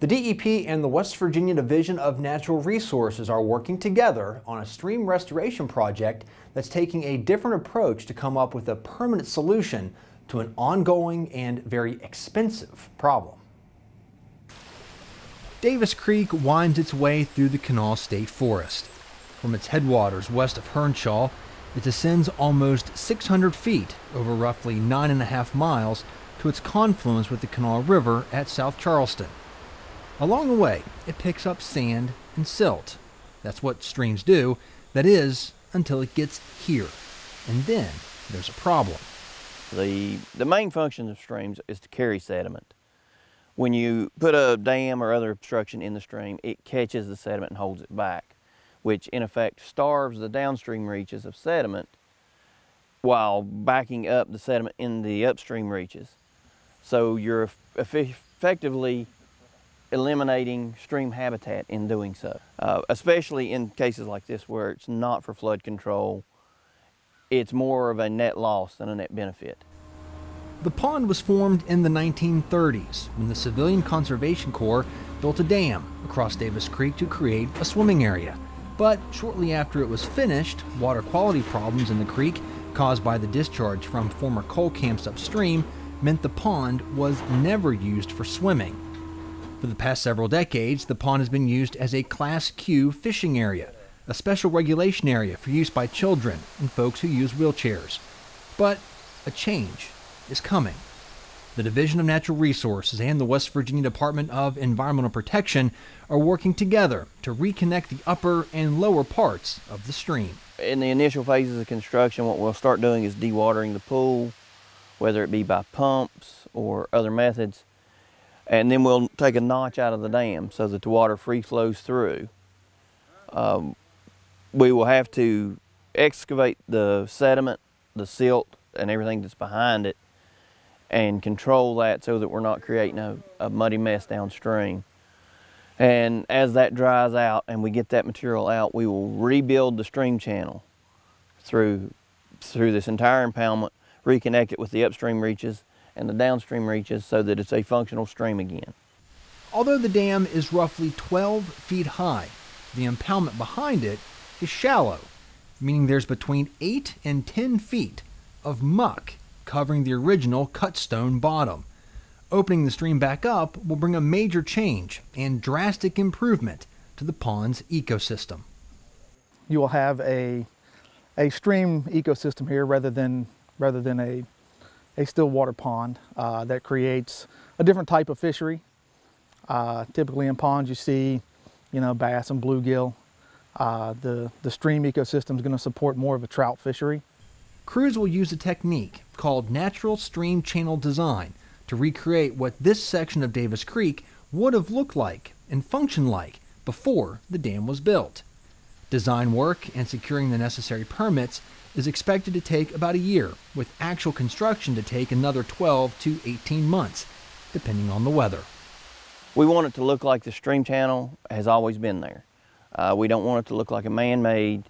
The DEP and the West Virginia Division of Natural Resources are working together on a stream restoration project that's taking a different approach to come up with a permanent solution to an ongoing and very expensive problem. Davis Creek winds its way through the Kanawha State Forest. From its headwaters west of Hernshaw, it descends almost 600 feet over roughly nine and a half miles to its confluence with the Kanawha River at South Charleston. Along the way, it picks up sand and silt. That's what streams do, that is, until it gets here. And then there's a problem. The, the main function of streams is to carry sediment. When you put a dam or other obstruction in the stream, it catches the sediment and holds it back, which in effect starves the downstream reaches of sediment while backing up the sediment in the upstream reaches. So you're effectively eliminating stream habitat in doing so, uh, especially in cases like this where it's not for flood control. It's more of a net loss than a net benefit. The pond was formed in the 1930s when the Civilian Conservation Corps built a dam across Davis Creek to create a swimming area. But shortly after it was finished, water quality problems in the creek caused by the discharge from former coal camps upstream meant the pond was never used for swimming. For the past several decades, the pond has been used as a Class Q fishing area, a special regulation area for use by children and folks who use wheelchairs. But a change is coming. The Division of Natural Resources and the West Virginia Department of Environmental Protection are working together to reconnect the upper and lower parts of the stream. In the initial phases of construction, what we'll start doing is dewatering the pool, whether it be by pumps or other methods, and then we'll take a notch out of the dam so that the water free flows through. Um, we will have to excavate the sediment, the silt, and everything that's behind it and control that so that we're not creating a, a muddy mess downstream. And as that dries out and we get that material out, we will rebuild the stream channel through, through this entire impoundment, reconnect it with the upstream reaches, and the downstream reaches so that it's a functional stream again. Although the dam is roughly 12 feet high, the impoundment behind it is shallow, meaning there's between 8 and 10 feet of muck covering the original cut stone bottom. Opening the stream back up will bring a major change and drastic improvement to the pond's ecosystem. You will have a, a stream ecosystem here rather than, rather than a a still water pond uh, that creates a different type of fishery. Uh, typically in ponds you see, you know, bass and bluegill. Uh, the, the stream ecosystem is going to support more of a trout fishery. Crews will use a technique called natural stream channel design to recreate what this section of Davis Creek would have looked like and functioned like before the dam was built. Design work and securing the necessary permits is expected to take about a year, with actual construction to take another 12 to 18 months, depending on the weather. We want it to look like the stream channel has always been there. Uh, we don't want it to look like a man-made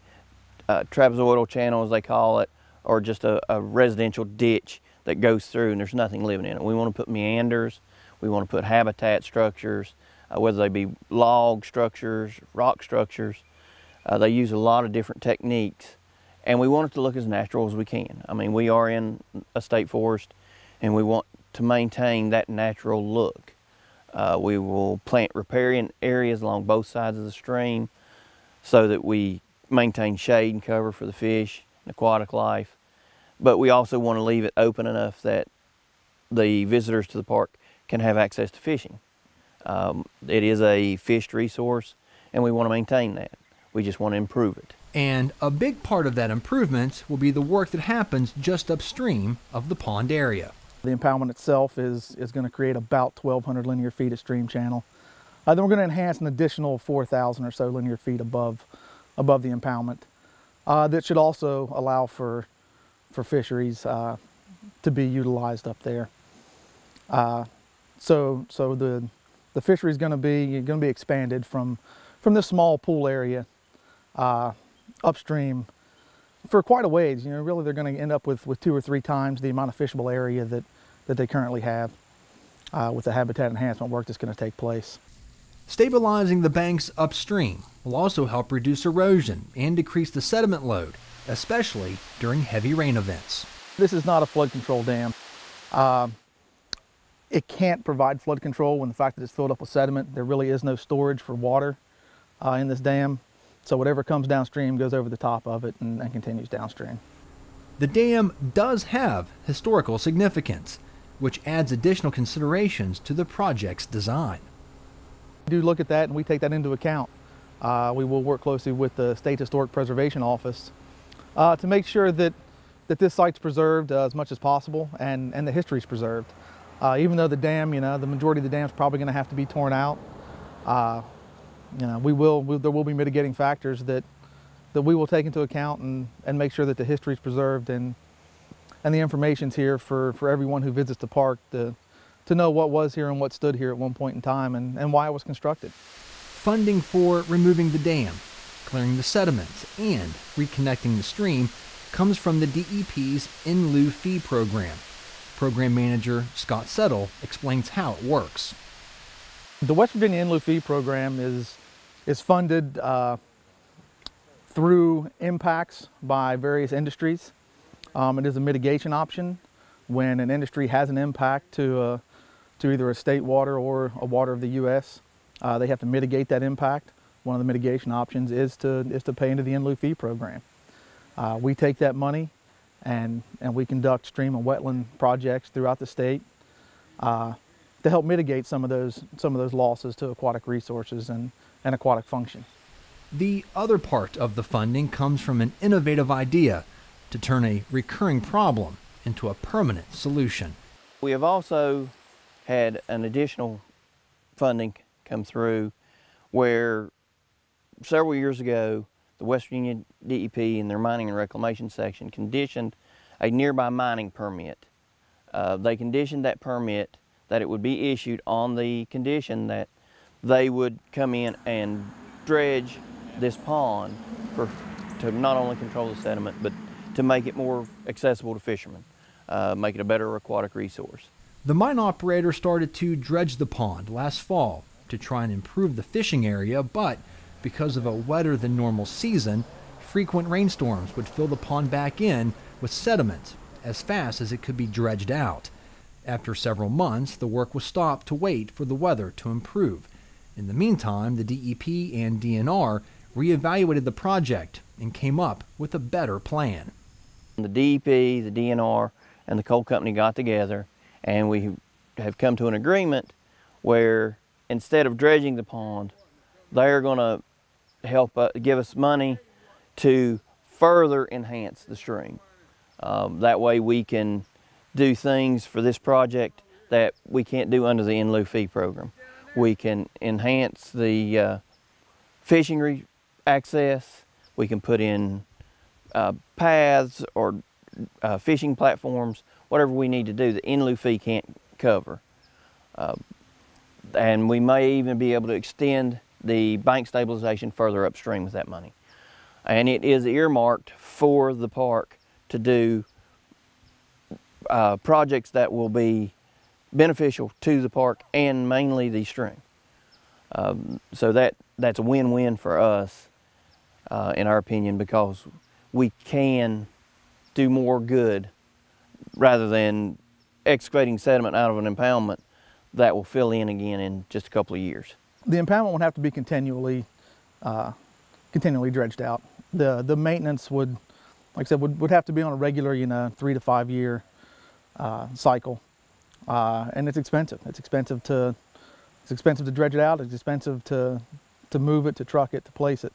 uh, trapezoidal channel, as they call it, or just a, a, residential ditch that goes through and there's nothing living in it. We want to put meanders, we want to put habitat structures, uh, whether they be log structures, rock structures. Uh, they use a lot of different techniques and we want it to look as natural as we can. I mean, we are in a state forest and we want to maintain that natural look. Uh, we will plant riparian areas along both sides of the stream so that we maintain shade and cover for the fish and aquatic life. But we also want to leave it open enough that the visitors to the park can have access to fishing. Um, it is a fished resource and we want to maintain that. We just want to improve it. And a big part of that improvement will be the work that happens just upstream of the pond area. The impoundment itself is, is going to create about 1,200 linear feet of stream channel. Uh, then we're going to enhance an additional 4,000 or so linear feet above, above the impoundment. Uh, that should also allow for, for fisheries uh, to be utilized up there. Uh, so, so the, the fishery is going to be going to be expanded from, from this small pool area uh, upstream for quite a ways. You know, really they're going to end up with, with two or three times the amount of fishable area that, that they currently have uh, with the habitat enhancement work that's going to take place. Stabilizing the banks upstream will also help reduce erosion and decrease the sediment load, especially during heavy rain events. This is not a flood control dam. Uh, it can't provide flood control when the fact that it's filled up with sediment. There really is no storage for water uh, in this dam. So whatever comes downstream goes over the top of it and, and continues downstream. The dam does have historical significance, which adds additional considerations to the project's design. We do look at that and we take that into account. Uh, we will work closely with the State Historic Preservation Office uh, to make sure that, that this site's preserved uh, as much as possible and, and the history is preserved. Uh, even though the dam, you know, the majority of the dam is probably going to have to be torn out, uh, you know, we will, we, there will be mitigating factors that, that we will take into account and, and make sure that the history is preserved and, and the information's here for, for everyone who visits the park to, to know what was here and what stood here at one point in time and, and why it was constructed. Funding for removing the dam, clearing the sediments, and reconnecting the stream comes from the DEP's In Lieu Fee program. Program manager Scott Settle explains how it works. The West Virginia In Lieu Fee program is, is funded uh, through impacts by various industries. Um, it is a mitigation option when an industry has an impact to, uh, to either a state water or a water of the U.S. Uh, they have to mitigate that impact. One of the mitigation options is to, is to pay into the in lieu fee program. Uh, we take that money and, and we conduct stream and wetland projects throughout the state uh, to help mitigate some of those, some of those losses to aquatic resources and, and aquatic function. The other part of the funding comes from an innovative idea to turn a recurring problem into a permanent solution. We have also had an additional funding come through where several years ago the West Virginia DEP in their mining and reclamation section conditioned a nearby mining permit. Uh, they conditioned that permit that it would be issued on the condition that they would come in and dredge this pond for, to not only control the sediment, but to make it more accessible to fishermen, uh, make it a better aquatic resource. The mine operator started to dredge the pond last fall to try and improve the fishing area, but because of a wetter than normal season, frequent rainstorms would fill the pond back in with sediment as fast as it could be dredged out. After several months, the work was stopped to wait for the weather to improve. In the meantime, the DEP and DNR reevaluated the project and came up with a better plan. The DEP, the DNR, and the coal company got together and we have come to an agreement where instead of dredging the pond, they're going to help uh, give us money to further enhance the stream. Um, that way we can do things for this project that we can't do under the in lieu fee program. We can enhance the uh, fishing access, we can put in uh, paths or uh, fishing platforms, whatever we need to do lieu fee can't cover. Uh, and we may even be able to extend the bank stabilization further upstream with that money. And it is earmarked for the park to do uh, projects that will be beneficial to the park and mainly the stream. Um, so that, that's a win-win for us, uh, in our opinion, because we can do more good rather than excavating sediment out of an impoundment that will fill in again in just a couple of years. The impoundment would have to be continually, uh, continually dredged out. The the maintenance would, like I said, would, would have to be on a regular, you know, three to five year uh, cycle, uh, and it's expensive. It's expensive to, it's expensive to dredge it out. It's expensive to, to move it, to truck it, to place it.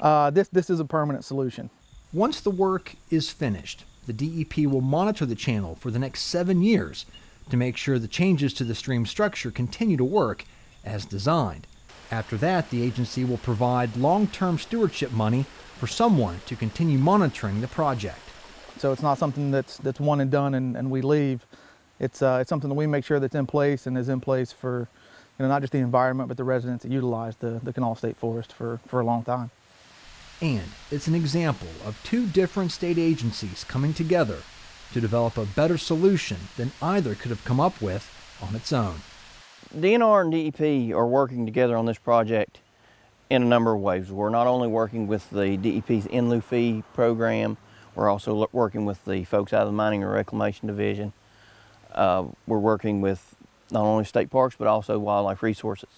Uh, this this is a permanent solution. Once the work is finished, the DEP will monitor the channel for the next seven years to make sure the changes to the stream structure continue to work as designed. After that, the agency will provide long-term stewardship money for someone to continue monitoring the project. So it's not something that's, that's one and done and, and we leave. It's, uh, it's something that we make sure that's in place and is in place for you know, not just the environment, but the residents that utilize the, the Kanawha State Forest for, for a long time. And it's an example of two different state agencies coming together to develop a better solution than either could have come up with on its own. DNR and DEP are working together on this project in a number of ways. We're not only working with the DEP's in lieu fee program, we're also working with the folks out of the Mining and Reclamation Division. Uh, we're working with not only state parks, but also wildlife resources.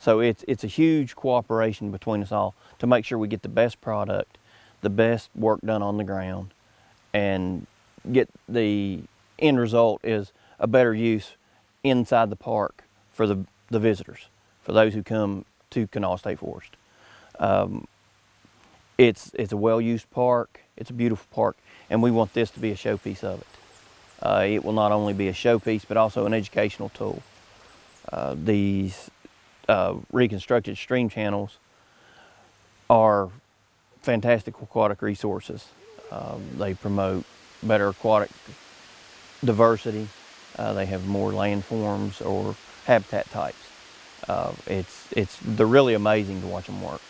So it's, it's a huge cooperation between us all to make sure we get the best product, the best work done on the ground, and get the end result is a better use inside the park for the, the visitors, for those who come to Kanawha State Forest. Um, it's, it's a well-used park, it's a beautiful park, and we want this to be a showpiece of it. Uh, it will not only be a showpiece, but also an educational tool. Uh, these uh, reconstructed stream channels are fantastic aquatic resources. Um, they promote better aquatic diversity. Uh, they have more landforms or habitat types. Uh, it's, it's, they're really amazing to watch them work.